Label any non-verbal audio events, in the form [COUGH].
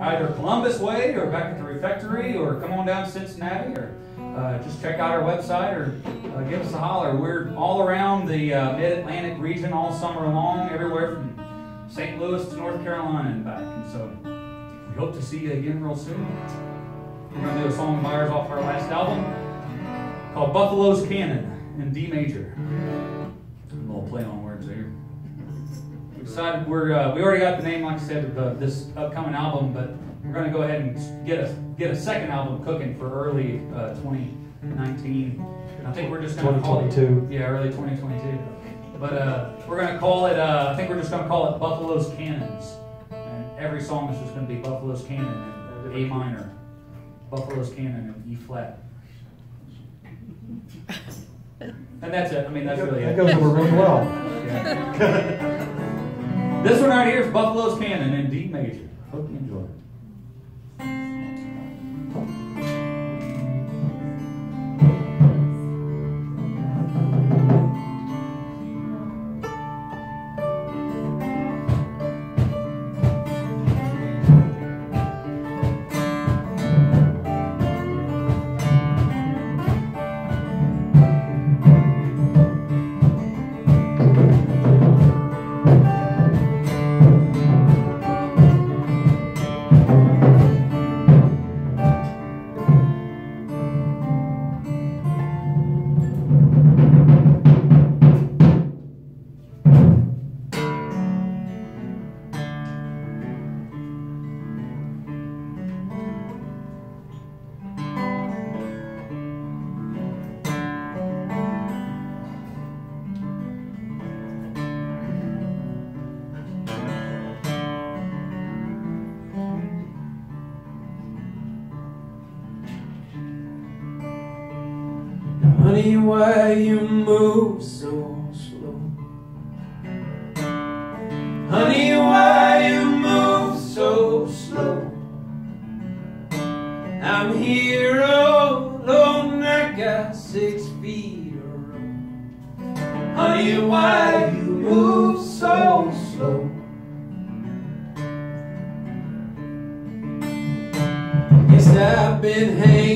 either Columbus Way or back at the refectory or come on down to Cincinnati or uh, just check out our website or uh, give us a holler. We're all around the uh, Mid Atlantic region all summer long, everywhere from St. Louis to North Carolina and back. And so we hope to see you again real soon. We're going to do a song by ours off our last album called Buffalo's Cannon in D major. A little play on words there. We decided we're uh, we already got the name, like I said, of uh, this upcoming album, but we're going to go ahead and get a get a second album cooking for early uh, 2019. I think we're just going to call it yeah, early 2022. But uh, we're going to call it. Uh, I think we're just going to call it Buffalo's Cannons, and every song is just going to be Buffalo's Cannon in A minor, Buffalo's Cannon in E flat. And that's it. I mean, that's really it. That goes over really well. Yeah. [LAUGHS] this one right here is Buffalo's Cannon in D major. Honey, why you move so slow? Honey, why you move so slow? I'm here alone, I got six feet rope. Honey, why you move so slow? Yes, I've been hanging around